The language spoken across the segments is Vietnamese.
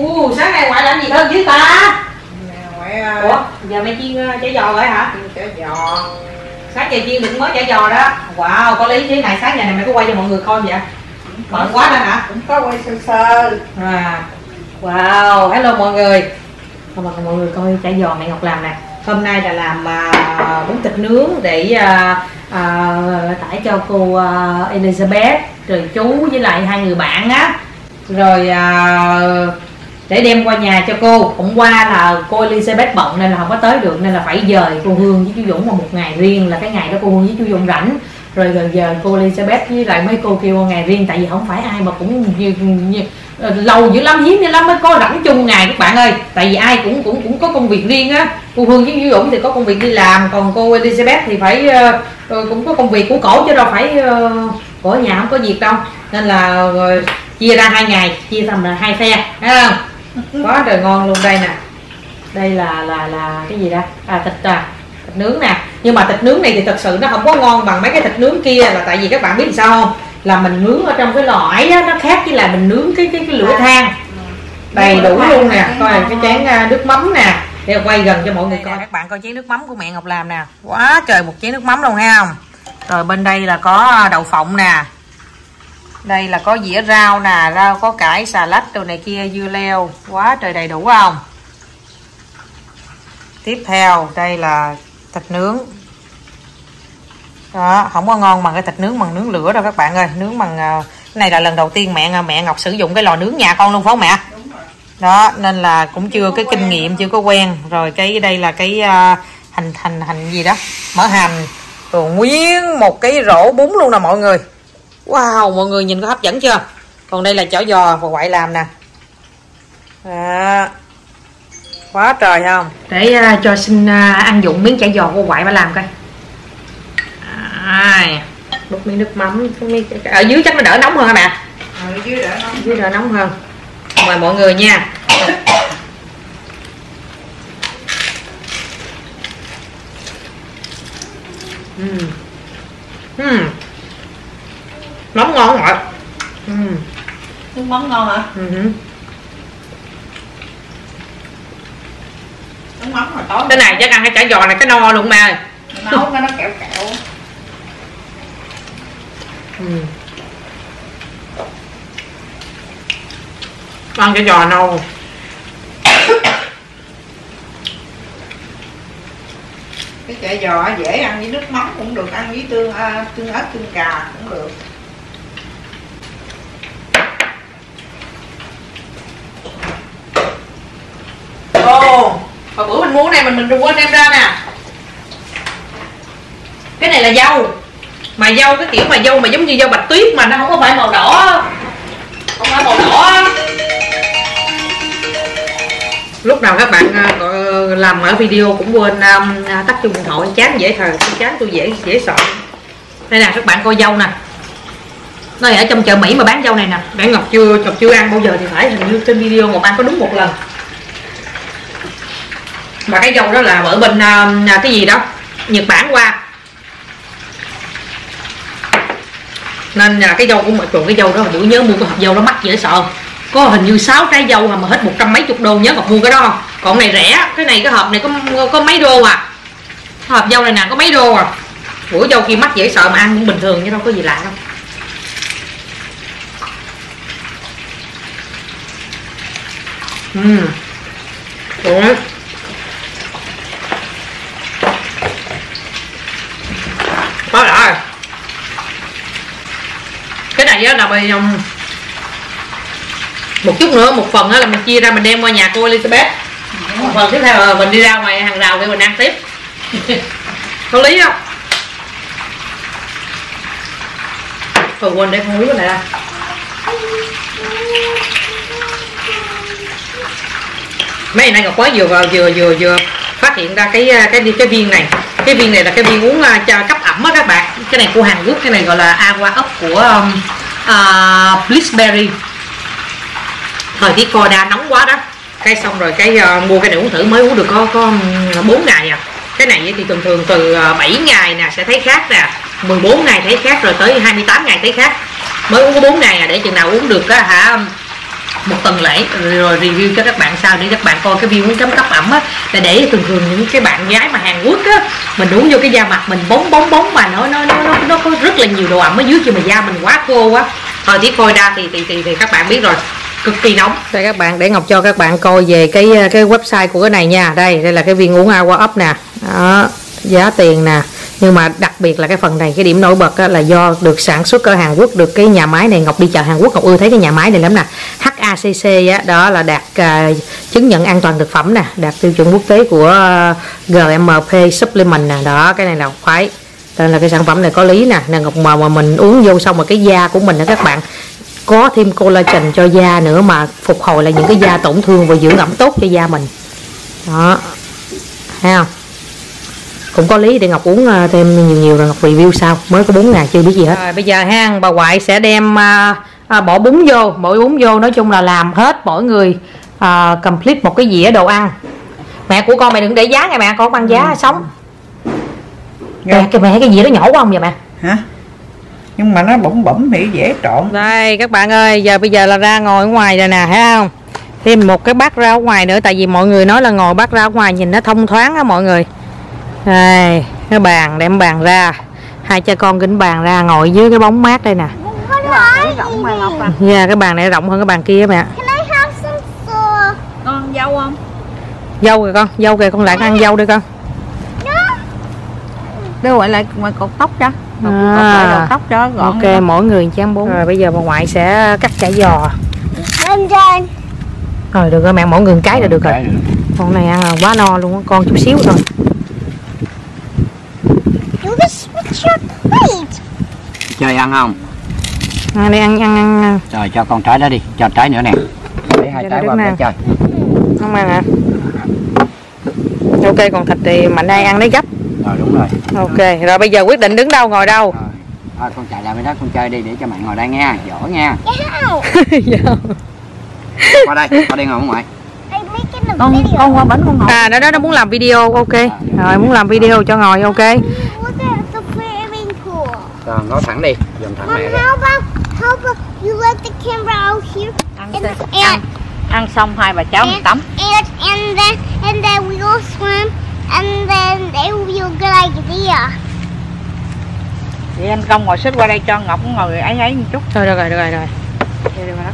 u sáng nay ngoại làm gì hơn chứ ta? Ngoại ủa giờ mày chiên ờ, chả giò rồi hả? Chả giò. Sáng giờ chiên đừng mới chả giò đó. Wow có lý thế này sáng giờ này mày có quay cho mọi người coi vậy? Bận quá đó hả? cũng có quay sơ sơ. À wow hello mọi người. Thôi mà mọi người coi chả giò mẹ Ngọc làm nè. Hôm nay là làm à, bún thịt nướng để à, à, tải cho cô à, Elizabeth rồi chú với lại hai người bạn á. Rồi à, để đem qua nhà cho cô. Hôm qua là cô Elizabeth bận nên là không có tới được nên là phải dời cô Hương với chú Dũng vào một ngày riêng là cái ngày đó cô Hương với chú Dũng rảnh. Rồi gần giờ cô Elizabeth với lại mấy cô kêu ngày riêng tại vì không phải ai mà cũng như, như, ờ, lâu dữ lắm hiếm như lắm mới có rảnh chung ngày các bạn ơi. Tại vì ai cũng cũng cũng có công việc riêng á. Cô Hương với chú Dũng thì có công việc đi làm còn cô Elizabeth thì phải uh, cũng có công việc của cổ chứ đâu phải uh, cổ ở nhà không có việc đâu. Nên là uh, chia ra hai ngày chia thành là hai phe thấy không? Quá trời ngon luôn đây nè. Đây là là là cái gì đó à thịt à thịt nướng nè. Nhưng mà thịt nướng này thì thật sự nó không có ngon bằng mấy cái thịt nướng kia là tại vì các bạn biết sao không? Là mình nướng ở trong cái lò ấy á, nó khác với là mình nướng cái cái, cái lửa than. Đầy đủ luôn nè. Coi cái chén à, nước mắm nè. Để quay gần cho mọi người coi. các bạn coi chén nước mắm của mẹ Ngọc làm nè. Quá trời một chén nước mắm luôn ha. Không rồi bên đây là có đậu phộng nè đây là có dĩa rau nè rau có cải xà lách đồ này kia dưa leo. Quá trời đầy đủ không? Tiếp theo đây là thịt nướng. Đó không có ngon bằng cái thịt nướng bằng nướng lửa đâu các bạn ơi. Nướng bằng à, cái này là lần đầu tiên mẹ à, mẹ Ngọc sử dụng cái lò nướng nhà con luôn phải không mẹ? Đó nên là cũng chưa cái kinh nghiệm chưa có quen. Rồi cái đây là cái uh, hành hành hành gì đó? Mỡ hành. Rồi nguyên một cái rổ bún luôn nè mọi người wow mọi người nhìn có hấp dẫn chưa? Còn đây là chảo giò và quậy làm nè. Đó. quá trời không? Để à, cho xin à, ăn dụng miếng chả giò cô quậy mà làm coi. Ai? Đút miếng nước mắm miếng... ở dưới chắc nó đỡ nóng hơn hả mẹ ở dưới đỡ nóng. Dưới đỡ nóng hơn. Mời mọi người nha. Uhm. Uhm. Nóng ngon mọi uhm. nước mắm ngon hả? Uhm. nước mắm hồi tối. Cái này chắc ăn cái chả giò này cái no luôn mà nấu cái nó kẹo kẹo. Uhm. ăn cái giò nâu cái chả giò dễ ăn với nước mắm cũng được ăn với tương à, tương ớt tương cà cũng được Ồ, hồi rồi mình đừng quên đem ra nè? Cái này là dâu. Mà dâu cái kiểu mà dâu mà giống như dâu bạch tuyết mà nó không có phải màu đỏ. Không phải màu đỏ. Lúc nào các bạn à, làm ở video cũng quên um, tắt chuông điện thoại. Chán dễ thờ chán tôi dễ dễ sợ. Đây nè các bạn coi dâu nè. Nó ở trong chợ Mỹ mà bán dâu này nè. Để Ngọc chưa Ngọc chưa ăn bao giờ thì phải hình như trên video Ngọc ăn có đúng một lần mà cái dâu đó là ở bên uh, cái gì đó? Nhật Bản qua. Nên là cái dâu của mọi chuồng cái dâu đó bữa nhớ mua cái hộp dâu đó mắc dễ sợ. Có hình như 6 trái dâu mà hết một trăm mấy chục đô nhớ ngọc mua cái đó không? Còn này rẻ cái này cái hộp này có có mấy đô à? Cái hộp dâu này nè có mấy đô à? Bữa dâu kia mắc dễ sợ mà ăn cũng bình thường chứ đâu có gì lạ đâu. Ừ uhm. quá đã rồi á là bây um, một chút nữa một phần là mình chia ra mình đem qua nhà cô Elizabeth. Một phần tiếp theo là mình đi ra ngoài hàng rào để mình ăn tiếp. Có lý không? Thôi quên để con muối cái này ra. Mấy ngày nay ngọc mới vừa vào vừa vừa vừa phát hiện ra cái cái cái viên này. Cái viên này là cái viên uống uh, cho cấp ẩm á các bạn. Cái này của Hàn Quốc cái này gọi là aqua up của um, uh, Blissberry. Thời tiết Florida nóng quá đó. Cái xong rồi cái uh, mua cái này uống thử mới uống được có có à, 4 ngày à. Cái này thì thường thường từ 7 ngày nè sẽ thấy khác nè. 14 ngày thấy khác rồi tới 28 ngày thấy khác. Mới uống có 4 ngày à để chừng nào uống được á hả một tuần lễ. Rồi review cho các bạn sau để các bạn coi cái view uống chấm cấp ẩm á. Là để thường thường những cái bạn gái mà Hàn Quốc á mình uống vô cái da mặt mình bóng bóng bóng mà nó nó nó nó, nó có rất là nhiều độ ẩm ở dưới khi mà da mình quá khô quá thời tiết phôi ra thì thì thì, thì các bạn biết rồi. Cực kỳ nóng. Đây các bạn để ngọc cho các bạn coi về cái ờ, cái website của cái này nha. Đây đây là cái viên uống aqua up nè. Đó giá tiền nè. Nhưng mà đặc biệt là cái phần này cái điểm nổi bật là do được sản xuất ở Hàn Quốc được cái nhà máy này Ngọc đi chợ Hàn Quốc Ngọc ưa thấy cái nhà máy này lắm nè. HACC á, đó là đạt uh, chứng nhận an toàn thực phẩm nè đạt tiêu chuẩn quốc tế của ờ, uh, GMP supplement nè. Đó cái này là phải nên là cái sản phẩm này có lý nè. Nè Ngọc mà, mà mình uống vô xong rồi cái da của mình đó các bạn có thêm collagen cho da nữa mà phục hồi lại những cái da tổn thương và dưỡng ẩm tốt cho da mình. Đó. Thấy không? Cũng có lý để ngọc uống ờ, thêm nhiều nhiều rồi ngọc review sau. Mới có 4 ngày chưa biết gì hết. Rồi bây giờ ha bà ngoại sẽ đem à, à, bỏ bún vô. Bỏ bún vô nói chung là làm hết mỗi người à, complete một cái dĩa đồ ăn. Mẹ của con mẹ đừng để giá nha mẹ con ăn giá ừ. sống mẹ, cái mẹ cái dĩa nó nhỏ quá không vậy mẹ hả? Nhưng mà nó bỗng bỗng thì dễ trộn. Đây các bạn ơi giờ bây giờ là ra ngồi ở ngoài rồi nè thấy không? Thêm một cái bát ra ở ngoài nữa tại vì mọi người nói là ngồi bát ra ở ngoài nhìn nó thông thoáng á mọi người. Đây cái bàn đem bàn ra. Hai cha con kính bàn ra ngồi dưới cái bóng mát đây nè. À yeah, cái bàn này rộng hơn cái bàn kia mẹ. Con dâu không? Dâu kìa con dâu kìa con lại ăn dâu đi con đâu gọi lại mà cột tóc cho à, tóc cho gọn ok đó. mỗi người chén bốn rồi bây giờ bà ngoại sẽ cắt chả giò. Rồi được rồi mẹ mỗi người cái là được rồi. Con này ăn là quá no luôn con chút xíu thôi. Chơi ăn không? À, đi ăn ăn ăn rồi cho con trái đó đi cho trái nữa nè. Để hai trái qua để chơi. Không ăn à ok còn thịt thì mạnh đây ăn lấy gấp rồi đúng rồi. Ok rồi bây giờ quyết định đứng đâu ngồi đâu? Rồi. Thôi con chạy lại bên đó con chơi đi để cho mẹ ngồi đây nghe giỏi nha dạ. qua đây qua đây ngồi ngoài. Con con qua bánh con ngồi. À nó đó nó muốn làm video ok. Rồi muốn làm video cho ngồi ok. Rồi ngó thẳng đi dòng thẳng mẹ how about how about you let the camera out here? Ăn, and, ăn, ăn xong hai bà cháu and, tắm. and and then and then we go swim and then they will go like there vậy anh công ngồi xích qua đây cho ngọc ngồi ấy ấy một chút. Rồi được rồi được rồi rồi. Đi đi đó.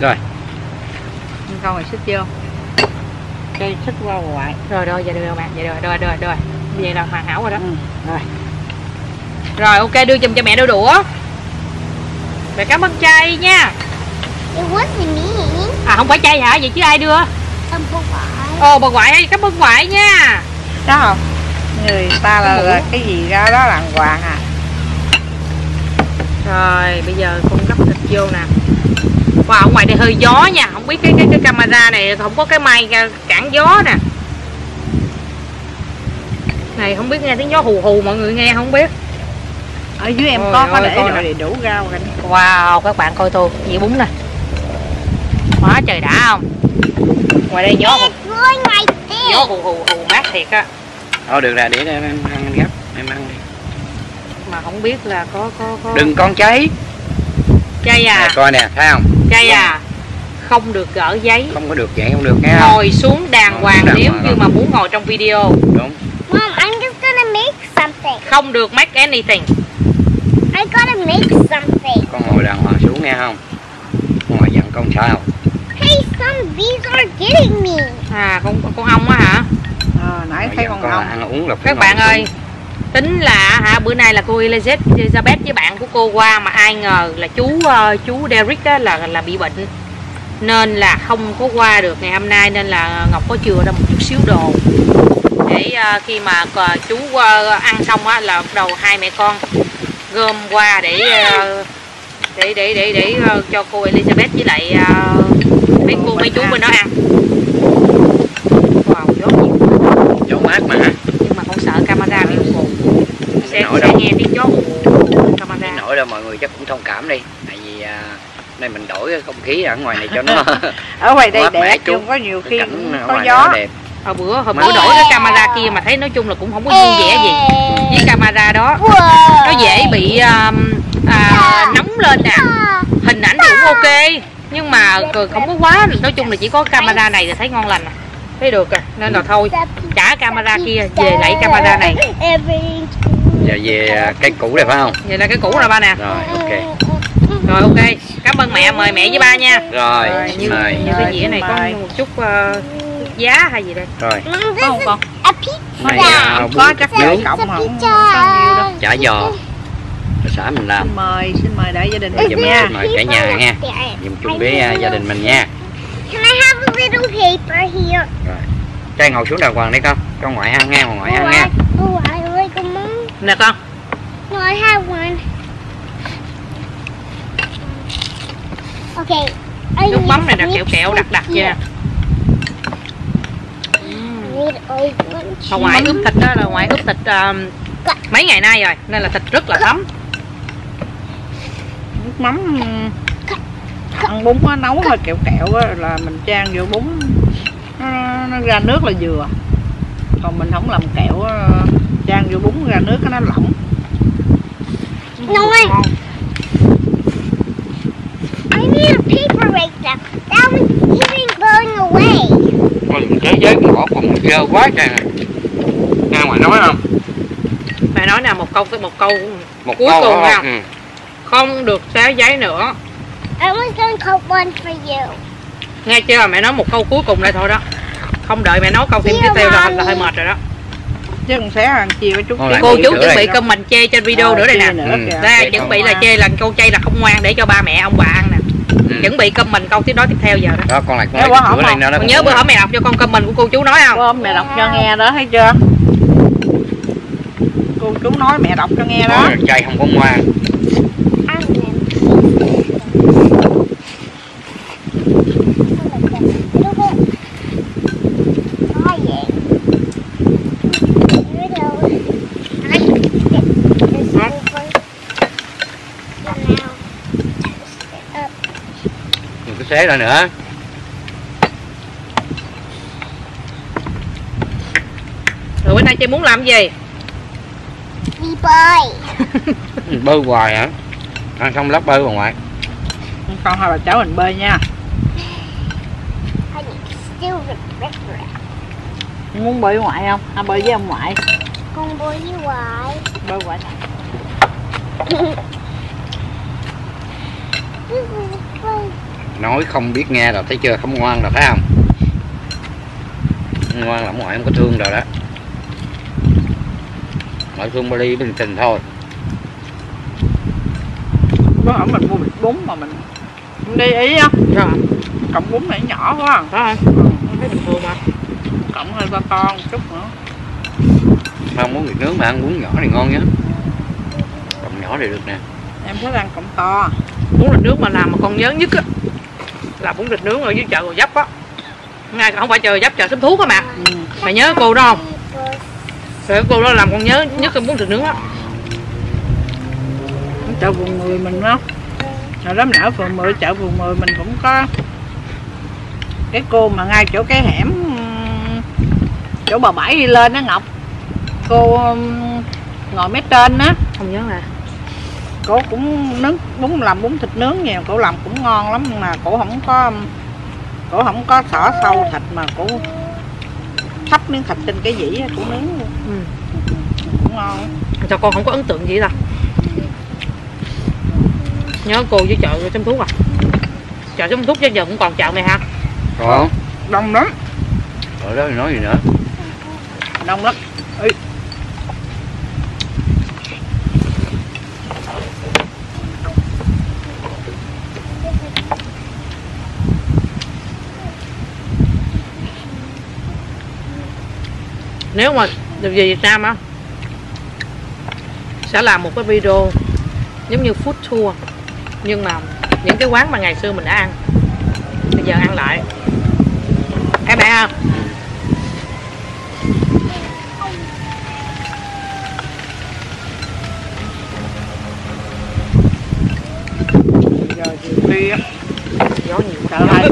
Rồi. Anh công ngồi xích vô. Cây xích qua ngoài rồi rồi vậy được rồi bạn. Vậy rồi rồi rồi rồi. Vậy là hoàn hảo rồi đó. Ừ. rồi. Rồi ok đưa chùm cho mẹ đôi đũa. Rồi cảm ơn chay nha. It wasn't me À không phải chay hả? Vậy chứ ai đưa? Ông bà ngoại Ồ bà ngoại cảm ơn ngoại nha. Đó không? Người ta là, là cái gì đó đó là hoàng à. Rồi bây giờ cung cấp thịt vô nè. Wow ở ngoài đây hơi gió nha Không biết cái cái, cái camera này không có cái may cản gió nè. Này không biết nghe tiếng gió hù hù mọi người nghe không biết. Ở dưới em Ôi có có để rồi. đầy đủ rau rồi. Wow các bạn coi tôi dĩa bún nè quá trời đã không? Ngoài đây gió gió hù hù hù mát thiệt á. Thôi được rồi để em ăn ăn gấp em ăn đi. Mà không biết là có có có đừng con cháy. Chay à? Nè, coi nè thấy không? Chay à? Không. Được gỡ giấy. Không có được vậy không được nghe ngồi xuống đàng hoàng nếu như mà muốn ngồi trong video. Đúng. Mom, I'm just gonna make something. Không được make anything. I gotta make something. Con ngồi đàng hoàng xuống nghe không? Ngồi dặn con sao? Some bees are getting me. À, con con ong á hả? À, nãy thấy con, ong. Ăn uống là Các bạn ơi, tính là hả bữa nay là cô Elizabeth với bạn của cô qua mà ai ngờ là chú uh, chú Derek á, là là bị bệnh nên là không có qua được ngày hôm nay nên là Ngọc có chừa ra một chút xíu đồ để uh, khi mà uh, chú uh, ăn xong á là bắt đầu hai mẹ con gom qua để uh, để để để để uh, cho cô Elizabeth với lại uh, mấy cô mấy chú bên đó ăn. Wow gió nhiều. Gió mát mà. Nhưng mà con sợ camera bị ồn sẽ, nổi sẽ đâu. nghe tiếng gió camera. Nổi đâu mọi người chắc cũng thông cảm đi. Tại vì uh, nay mình đổi cái không khí ở ngoài này cho nó ở ngoài đây đẹp chung có nhiều khi có gió. đẹp. Hồi bữa hồi bữa đổi cái camera kia mà thấy nói chung là cũng không có vui vẻ gì. Với camera đó nó dễ bị um, à, nóng lên nè. Hình ảnh thì cũng ok nhưng mà cười không có quá nói chung là chỉ có camera này thì thấy ngon lành à. thấy được à nên là thôi trả camera kia về lại camera này. Giờ về à, cái cũ đây phải không? Vậy là cái cũ rồi ba nè. Rồi ok. Rồi ok. Cảm ơn mẹ mời mẹ với ba nha. Rồi Rồi, như, mời. như cái dĩa này có một chút ờ, giá hay gì đây? Rồi. This không con. Này à, bún. có chắc nướng vậy It's cộng a không pizza. chả giò xã mình làm. Xin mời xin mời đại gia đình giờ mình mình there nha. xin mời cả nhà nha. Dùng chung với à, gia đình mình nha. Can I have a little paper here? trai ngồi xuống đàng hoàng đi con. Con ngoại ăn nha ngoại ăn mom. nè con. No, I have one. Okay. I nước mắm này là sweet kẹo kẹo đặc đặc nha Bà ngoại ướp thịt đó là ngoại ướp thịt ờ, mấy ngày nay rồi nên là thịt rất là thấm mắm ăn bún á, nấu hơi kẹo kẹo á, là mình chan vô bún. Nó, nó ra nước là vừa còn mình không làm kẹo chan vô bún ra nước cái nó lỏng. No, I, I need a paper right there. That one's even going away. mình thế giới ngõ cũng dơ quá trời này. Nghe ngoại nói không? Mẹ nói nè một câu tới một câu một Cuối câu cùng không? Ừ. không được xé giấy nữa. I was gonna cut one for you. nghe chưa? Mẹ nói một câu cuối cùng đây thôi đó. Không đợi mẹ nói câu thêm tiếp theo là, là hơi mệt rồi đó. Chứ không sẽ chút Thôi tí. lại cô chú chuẩn bị comment chê trên video Ờ, nữa đây nè. Ừ. đây Để chuẩn con bị là chê là câu chay là không ngoan để cho ba mẹ ông bà ăn nè. Ừ. chuẩn bị comment câu tiếp đó tiếp theo giờ đó. Đó con lại con lại cửa đây nữa đó. Còn nhớ bữa hổm mẹ đọc cho con comment của cô chú nói không? Cô mẹ đọc cho nghe đó thấy chưa? Cô chú nói mẹ đọc cho nghe đó. Trai không có ngoan I'm gonna. Oh, yeah. Here it goes. I get this Huh? over. And now, twist it up. Xé ra nữa. Rồi bữa nay chị muốn làm gì? Đi bơi. Bơi hoài hả? Ăn xong lắp bơi bà ngoại con hai bà cháu mình bơi nha. Muốn bơi với ngoại không? À, bơi với ông ngoại. Con bơi với hoài. bơi ngoại. nói không biết nghe rồi thấy chưa không ngoan rồi thấy không? Ngoan là ngoại không có thương rồi đó. Ngoại thương Bali bình tình thôi. Có hổng mình mua bịch bún mà mình không để ý á. Rồi cọng bún này nhỏ quá. Đó ừ. thấy bình thường mà. Cộng hơi to to một chút nữa. Không muốn thịt nướng mà ăn bún nhỏ này ngon nhá. Cộng nhỏ thì được nè. Em thích ăn cọng to bún thịt nướng mà làm mà con nhớ nhất á, là bún thịt nướng ở dưới chợ Gò Vấp á. Ngay không phải chợ Gò Vấp, chợ Sớm Thú á mà. Ừ. mày nhớ cô đó không? Rồi cô đó làm con nhớ nhất cái bún thịt nướng á. Chợ vùng 10 mình đó. Rồi đám mình phường 10 chợ vùng 10 mình cũng có. Cái cô mà ngay chỗ cái hẻm, chỗ bà bảy đi lên đó ngọc. Cô um, ngồi mé trên á. Không nhớ là cổ cũng nướng bún làm bún thịt nướng nhiều cổ làm cũng ngon lắm nhưng mà cổ không có cổ không có xỏ sâu thịt mà cổ thắp miếng thịt trên cái dĩ cổ nướng luôn. Ừ. cũng ngon. Cho con không có ấn tượng gì đâu nhớ cô với chợ Sớm Thú à? Chợ Sớm Thú bây giờ cũng còn chợ này ha còn? Đông lắm. Ở đó thì nói gì nữa? Đông lắm. Ê, nếu mà được về Việt Nam á sẽ làm một cái video giống như food tour nhưng mà những cái quán mà ngày xưa mình đã ăn bây giờ ăn lại. Em mẹ á, gió nhiều. Sợ thay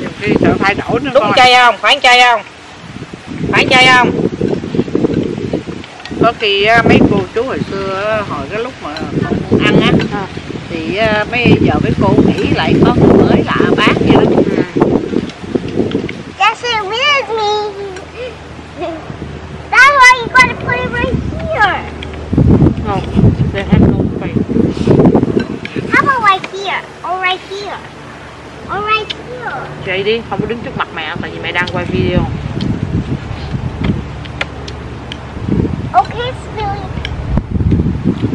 nhiều khi sợ thay đổi nữa đúng chay không? Phải chay không phải chay không có khi á, mấy cô chú hồi xưa á, hồi cái lúc mà không ăn á À. thì ờ, bây giờ mấy cô nghĩ lại có người mới lạ bán vậy đó Yes, it is me. That's why you gotta put it right here. Không, để hết luôn phải How about right here? Or right here? Or right here? chạy đi, không có đứng trước mặt mẹ tại vì mẹ đang quay video. Okay, Billy.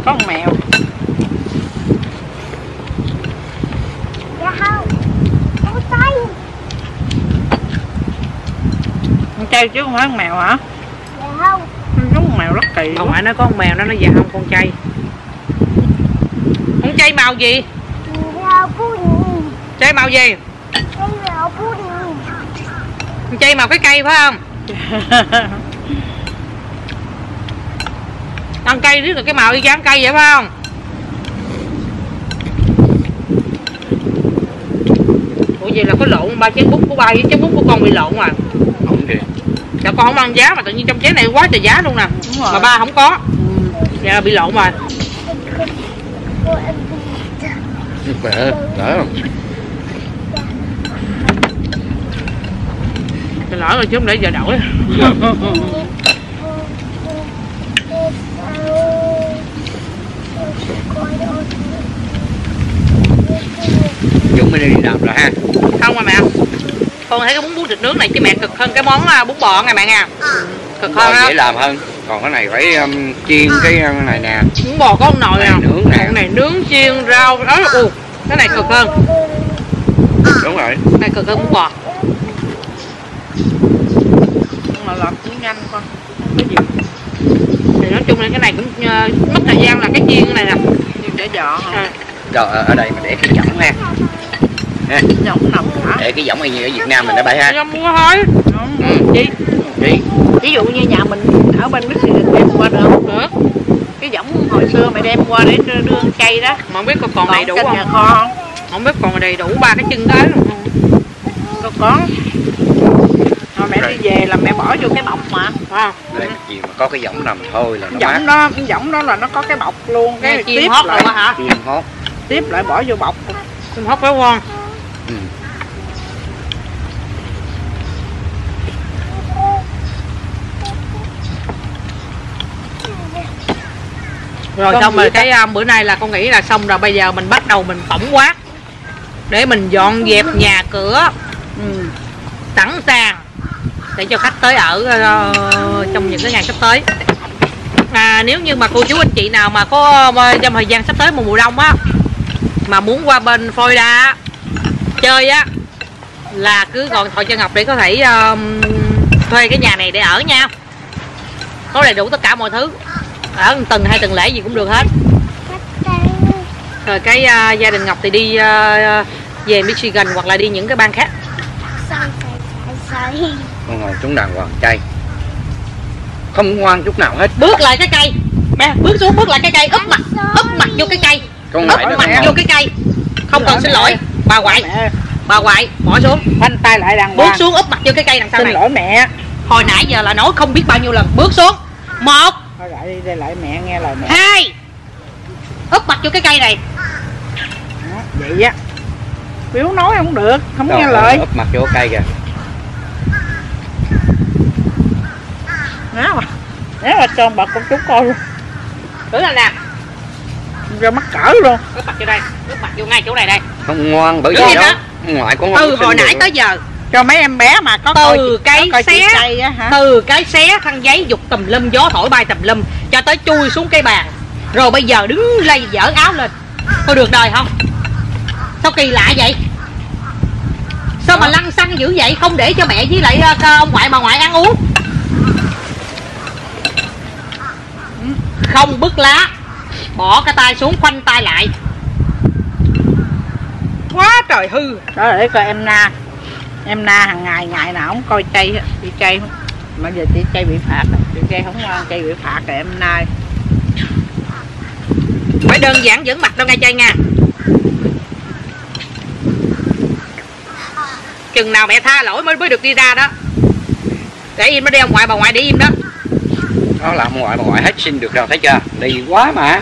Có con mèo con trai chứ không phải con mèo hả how? nó giống con mèo rất kỳ quá. ngoại nói có con mèo nó nói dạ không con chay. Con chay màu gì? Chay màu gì? Con chay màu cái cây phải không? Ăn cây riết rồi cái màu y chang cây vậy phải không? Ủa vậy là có lộn ba chén bún của ba với chén bún của con bị lộn à? không kìa Dạ con không ăn giá mà tự nhiên trong chén này quá trời giá luôn nè. Đúng rồi. Mà ba không có. Ừ. Dạ bị lộn rồi. mẹ đỡ không lỡ rồi chứ không để giờ đổi. Dũng mới đi làm rồi ha Không mà mẹ. Con thấy cái bún bún thịt nướng này chứ mẹ cực hơn cái món à, bún bò này mẹ nha. Cực hơn Rồi á. dễ làm hơn còn cái này phải um, chiên cái um, này nè Bún bò có con nồi nè. Này nướng nè. Cái này nướng chiên rau đó. Ừ. Cái này cực hơn. đúng rồi Cái này cực hơn bún bò. mà làm cũng nhanh con không có gì Thì nói chung là cái này cũng ờ, mất thời gian là cái chiên này nè. nhưng để dọn hả À, rồi ở đây mình để cái giỏng ha. Nằm hả? Để cái giỏng y như ở Việt Nam mình đã bay ha. Em mua thôi. Ừ. Chị. Đi. Ví dụ như nhà mình ở bên Michigan đem qua được không? Được. cái giống hồi xưa mày đem qua để đưa, đưa chay đó. Mà không biết còn còn đầy đủ không? nhà kho không? Không biết còn đầy đủ ba cái chân đó không? có có rồi mẹ đi về là mẹ bỏ vô cái bọc mà. Phải không? đây gì mà có cái giỏng nằm thôi là nó giống mát. đó cái giống đó là nó có cái bọc luôn. Cái cái chim tiếp hót rồi hả? chiên hót tiếp lại bỏ vô bọc Chim hót phải không? ừ. Rồi Con xong rồi cái à, bữa nay là con nghĩ là xong rồi bây giờ mình bắt đầu mình tổng quát để mình dọn dẹp nhà cửa ừ. sẵn sàng để cho khách tới ở ờ, trong những cái ngày sắp tới à, nếu như mà cô chú anh chị nào mà có ờ, trong thời gian sắp tới mùa mùa đông á mà muốn qua bên Florida chơi á là cứ gọi thoại cho Ngọc để có thể ờ, thuê cái nhà này để ở nha. Có đầy đủ tất cả mọi thứ. Ở tuần hai tuần lễ gì cũng được hết. Rồi cái à, gia đình Ngọc thì đi à, về Michigan hoặc là đi những cái bang khác. Con ngồi xuống đàng hoàng chay. Không ngoan chút nào hết. Bước lại cái cây. Mẹ bước xuống bước lại cái cây. Úp mặt úp mặt vô cái cây con nó mặt vô cái cây. Không cần xin lỗi. Bà ngoại mẹ. Bà ngoại bỏ xuống. Khoanh tay lại đàng bước hoàng. xuống úp mặt vô cái cây đằng sau xin này. lỗi mẹ. Hồi nãy giờ là nói không biết bao nhiêu lần. Bước xuống. Một. Thôi lại đi đây lại mẹ nghe lời mẹ. Hai. Úp mặt vô cái cây này. Đó, vậy á. Biếu nói không được không Trời nghe ơi, lời úp mặt vô cây kìa. Nếu mà nếu mà cho bà con chú coi luôn. Thử là nè ra mắc cỡ luôn. Úp mặt vô đây úp mặt vô ngay chỗ này đây. Không ngoan bởi vì đó? Đó. ngoại con từ hồi nãy tới giờ. Cho mấy em bé mà có Từ coi cái có coi xé. cây á hả? từ cái xé khăn giấy dục tùm lum gió thổi bay tùm lum cho tới chui xuống cái bàn. Rồi bây giờ đứng lay dở áo lên. Tôi được đời không? Sao kỳ lạ vậy? Sao mà lăn xăng dữ vậy? Không để cho mẹ với lại ờ, ông ngoại bà ngoại ăn uống. Không bứt lá bỏ cái tay xuống khoanh tay lại. Quá trời hư. Đó để coi em na. Em na hàng ngày ngày nào cũng coi chay chị chay mà giờ chị chay bị phạt. Chị chay không ngoan chay bị phạt rồi em na. Phải đơn giản dẫn mặt đâu ngay chơi nha. Chừng nào mẹ tha lỗi mới mới được đi ra đó. Để im nó đi ông ngoại bà ngoại để im đó. Đó là ông ngoại bà ngoại hết sinh được đâu thấy chưa? Đi quá mà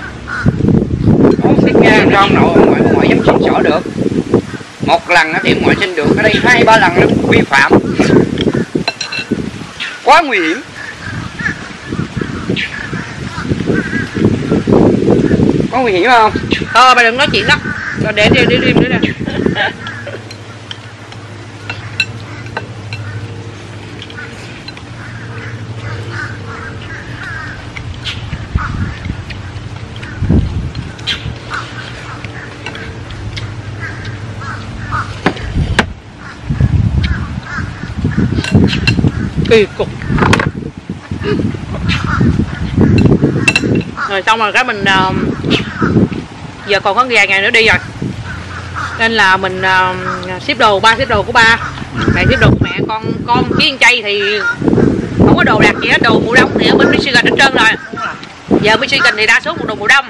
sinh ra con nội ông ngoại dám xin sỏ được. Một lần thì ngoại xin được ở đây hai ba lần nó vi phạm. Quá nguy hiểm. Có nguy hiểm không? Thôi bà đừng nói chuyện đó. Để đi đi đi nữa nè kỳ cục. Rồi xong rồi cái mình uh, giờ còn có vài ngày nữa đi rồi. Nên là mình uh, ship đồ ba ship đồ của ba. Mẹ ship đồ của mẹ con con với con chay thì không có đồ đạc gì hết đồ mùa đông thì ở bên Michigan hết trơn rồi. Giờ Michigan thì đa số một đồ mùa đông.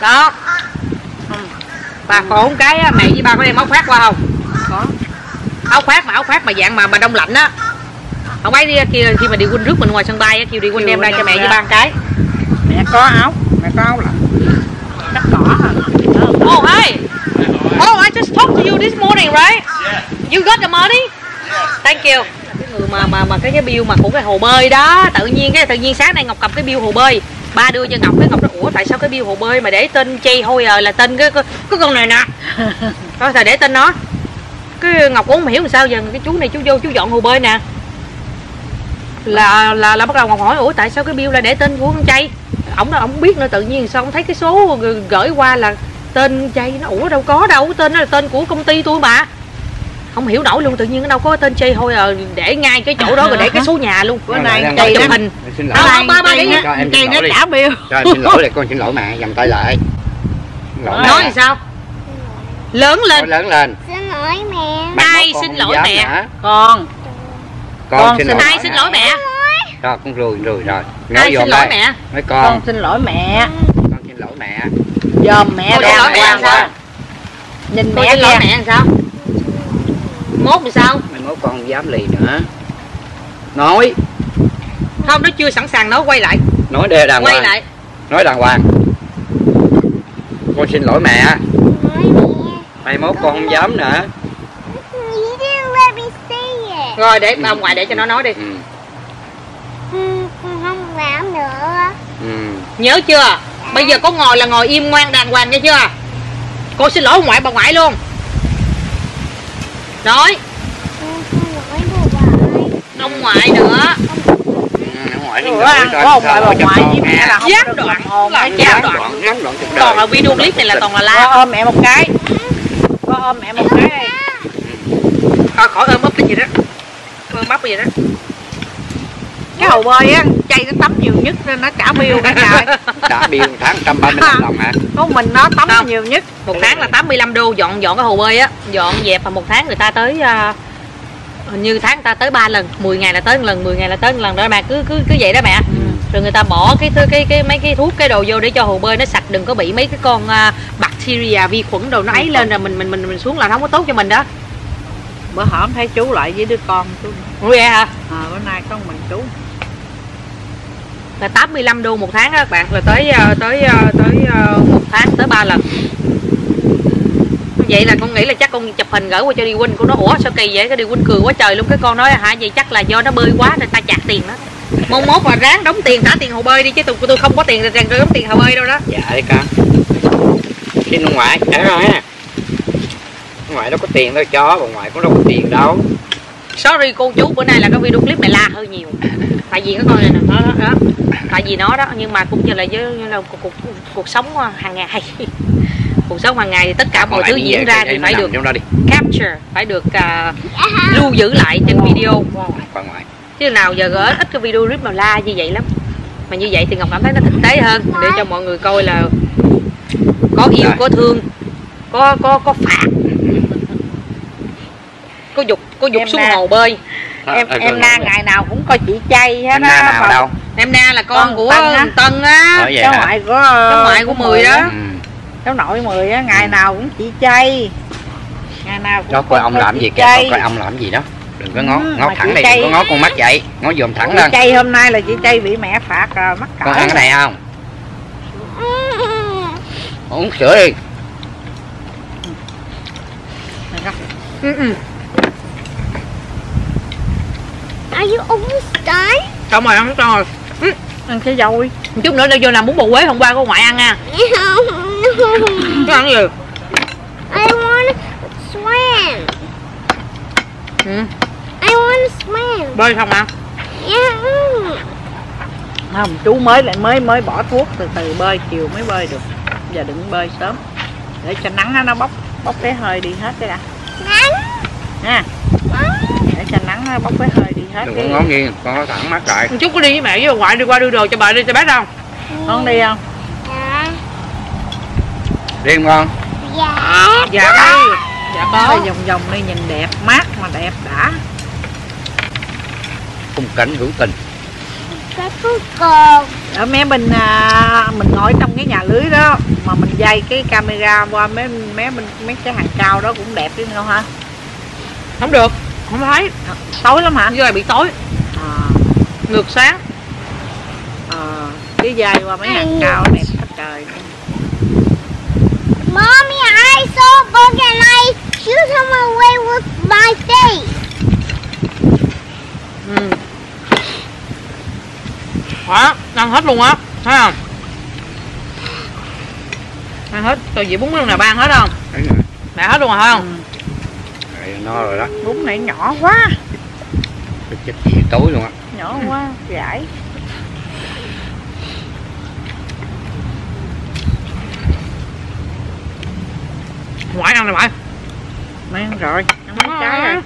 Đó. Ừ. bà còn cái mẹ với ba có đem áo khoác qua không? Áo khoác mà áo khoác mà dạng mà mà đông lạnh á không ấy đi kia khi mà đi quân rước mình ngoài sân bay á kêu đi quân Kêu đem ra cho mẹ với ba cái mẹ có áo mẹ có áo lạnh cắt cỏ hả Oh, hi. Oh, I just talked to you this morning, right? You got the money? Thank you. Cái người mà mà mà cái cái bill mà của cái hồ bơi đó, tự nhiên cái tự nhiên sáng nay Ngọc cầm cái bill hồ bơi. Ba đưa cho Ngọc cái Ngọc nói ủa tại sao cái bill hồ bơi mà để tên Chay thôi à là tên cái cái, cái con này nè. Thôi thầy để tên nó. Cái Ngọc cũng không hiểu làm sao giờ cái chú này chú vô chú dọn hồ bơi nè. Là là là bắt đầu Ngọc hỏi ủa tại sao cái bill là để tên của con Chay? Ổng đó ổng không biết nữa tự nhiên sao ổng thấy cái số gửi qua là tên chay nó ủa đâu có đâu tên đó là tên của công ty tôi mà. Không hiểu nổi luôn tự nhiên nó đâu có tên chay thôi à để ngay cái chỗ đó rồi để cái số nhà luôn. Bữa nay chay chụp hình. xin lỗi. Không, ba ba chay đi. nó- chay trả bill cho em xin lỗi lại con xin lỗi mẹ dầm tay lại. Lỗi nói sao lớn Nói lên lớn lên. Xin lỗi mẹ. Con xin lỗi mẹ? nữa. con. Con, Con xin xin- lỗi ai xin lỗi mẹ. rồi con rồi rồi rồi. Nói ai xin lỗi đây. mẹ. Nói con. Con xin lỗi mẹ. Con xin lỗi mẹ. Dòm mẹ Con lỗi mẹ sao? nhìn con mẹ xin lỗi mẹ làm sao? Mốt thì sao? Mai mốt con không dám lì nữa. Nói. Không nó chưa sẵn sàng nó quay lại. Nói đề đàng quay hoàng. lại. Nói đàng hoàng. Con xin lỗi mẹ. Nói mẹ. Mai mốt con không dám nữa. Rồi để bà ngoại để cho nó nói đi. Ừ. Ừ, không làm nữa. Ừ. nhớ chưa? Bây giờ có ngồi là ngồi im ngoan đàng hoàng nghe chưa? Con xin lỗi ông ngoại bà ngoại luôn. Nói. Ông ngoại nữa. Ừ, ngoại ông ngoại bà ngoại với mẹ là không Gián đoạn, là gián đoạn. toàn là video clip này là toàn là la. Ôm mẹ một cái ôm mẹ một cái đi khỏi ôm ấp cái gì đó. Ôm ấp cái gì đó. Cái hồ bơi á chay nó tắm nhiều nhất nên nó trả bill cả trời đã bill tháng 135 đồng hả? có mình nó tắm Không. nhiều nhất. một tháng là 85 đô dọn dọn cái hồ bơi á. Dọn dẹp và một tháng người ta tới à, hình như tháng người ta tới 3 lần 10 ngày là tới một lần 10 ngày là tới một lần đó mà cứ cứ cứ vậy đó mẹ rồi người ta bỏ cái thứ cái cái mấy cái thuốc cái đồ vô để cho hồ bơi nó sạch đừng có bị mấy cái con à, bacteria vi khuẩn đồ nó ấy lên rồi mình mình mình mình xuống là nó không có tốt cho mình đó. Bữa hổm thấy chú lại với đứa con chú. Ủa vậy hả? À, bữa nay có mình chú. Là 85 đô một tháng đó các bạn là tới ờ, tới ờ, tới ờ, một tháng tới 3 lần. Vậy là con nghĩ là chắc con chụp hình gửi qua cho đi huynh con nói ủa sao kỳ vậy? Cái đi huynh cười quá trời luôn. Cái con nói hả? Vậy chắc là do nó bơi quá nên ta chặt tiền đó mong mốt mà ráng đóng tiền trả tiền hồ bơi đi chứ tôi tôi không có tiền ràng đóng tiền hồ bơi đâu đó. Dạ đi con xin ông ngoại trả rồi ha. Ông ngoại đâu có tiền đâu cho bà ngoại cũng đâu có tiền đâu. Sorry cô chú bữa nay là cái video clip này la hơi nhiều. Tại vì cái con này nè nó đó, đó. Tại vì nó đó nhưng mà cũng như là với như là cuộc, cuộc, cuộc sống ờ, hàng ngày. Cuộc sống hàng ngày thì tất cả mọi thứ diễn ra thì phải được capture phải được à, lưu giữ lại trên video chứ nào giờ gỡ ít cái video clip mà la như vậy lắm. Mà như vậy thì ngọc cảm thấy nó thực tế hơn để cho mọi người coi là có yêu có thương có có có phạt. Có dục có dục Em xuống nè. hồ bơi. Em Ờ, em con na ngoại. ngày nào cũng coi chị chay hết em na á nào đâu? em na là con, Con của Tân á. tân á. Vậy cháu ngoại của cháu ngoại của mười đó ừ. cháu nội mười á ngày nào cũng chị chay. Ngày nào cũng cho coi ông làm gì kìa coi ông làm gì đó đừng có ngó Ừ, ngó thẳng chay- đừng có ngó con mắt vậy ngó dùm thẳng chị lên chay hôm nay là chị chay bị mẹ phạt rồi mắc cỡ con ăn cái này không Ừ. uống sữa đi ừ, ừ. Are you almost done? xong rồi ăn xong rồi ừ. ăn cái dôi chút nữa đi vô làm bún bò quế hôm qua cô ngoại ăn nha. Nó ăn gì I want swim. ừ. I want to swim. bơi xong à Yeah. không chú mới lại mới mới bỏ thuốc từ từ bơi chiều mới bơi được. Giờ đừng bơi sớm. Để cho nắng nó- nó bốc bốc cái hơi đi hết cái đã. Nắng. nha để cho nắng nó bốc cái hơi đi hết đừng có ngó nghiêng con có thẳng mắt lại. Chút có đi với mẹ với bà ngoại đi qua đưa đồ cho bà đi cho bé không con đi không? Yeah. riêng con? Yeah. dạ đi. Dạ có có vòng vòng đi nhìn đẹp mát mà đẹp đã khung cảnh hữu tình. Ở mé bên à, mình ngồi trong cái nhà lưới đó mà mình dây cái camera qua mấy mé bên mấy cái hàng cao đó cũng đẹp chứ không hả? Không được. Không thấy. À, tối lắm hả? Này bị tối. À, ngược sáng. À, cái dây qua mấy hàng cao đẹp hết trời. Mommy, I saw a bug and I shoot him away with my face. ừ. Đó ăn hết luôn á? Thấy không? Ăn hết. Tôi dĩa bún luôn nè ba ăn hết không? Mẹ hết luôn rồi phải không? Ừ, no rồi đó. Bún này nhỏ quá. Cái chết gì tối luôn á. Nhỏ quá giải ngoại ăn này ngoại mấy ăn rồi. Ăn mấy trái rồi.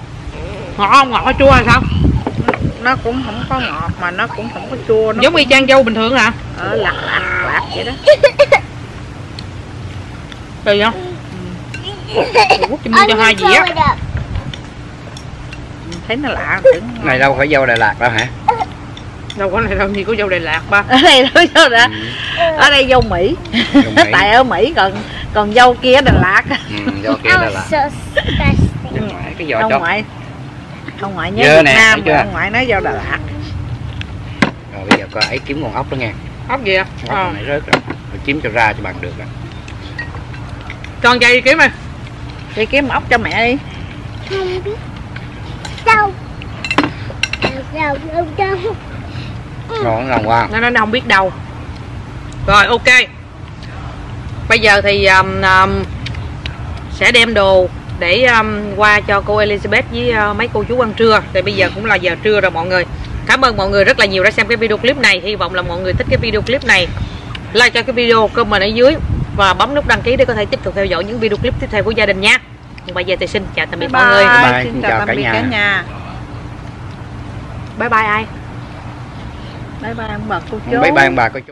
ngọt không? Ngọt chua hay sao nó cũng không có ngọt mà nó cũng không có chua nó giống y chang dâu bình thường hả? Ở lạc lạc lạc vậy đó. Từ không? Quốc cho mua cho hai dĩa up. thấy nó lạ tưởng này đâu phải dâu Đà Lạt đâu hả? Đâu có này đâu gì có dâu Đà Lạt ba. Ở đây đó sao đã ừ. ở đây dâu mỹ. Dâu Mỹ. Tại ở mỹ còn còn dâu kia đà lạt. Ừ, dâu kia Đà was Lạt. Dâu cái giò ngoại ông ngoại nhớ Dơ việt nè, nam chưa? ông ngoại nói dâu đà lạt. Rồi bây giờ coi ấy kiếm con ốc đó nghe. Ốc gì à ốc hồi nãy rớt rồi. Rồi kiếm cho ra cho bằng được rồi. Con dây đi kiếm đi đi kiếm ốc cho mẹ đi. Không biết đâu. Đâu, đâu, đâu, ngon lòng quá. Nó nó không biết đâu. Rồi ok. Bây giờ thì um, um, sẽ đem đồ để um, qua cho cô Elizabeth với uh, mấy cô chú ăn trưa. Thì bây giờ cũng là giờ trưa rồi mọi người. Cảm ơn mọi người rất là nhiều đã xem cái video clip này. Hy vọng là mọi người thích cái video clip này. Like cho cái video comment ở dưới và bấm nút đăng ký để có thể tiếp tục theo dõi những video clip tiếp theo của gia đình nha. Còn bây giờ thì xin chào tạm biệt mọi người. Bye bye, xin xin chào chào tạm cả biệt nhà. cả nhà. Bye bye ai? Bye bye ông bà cô chú bye bye ông bà cô chú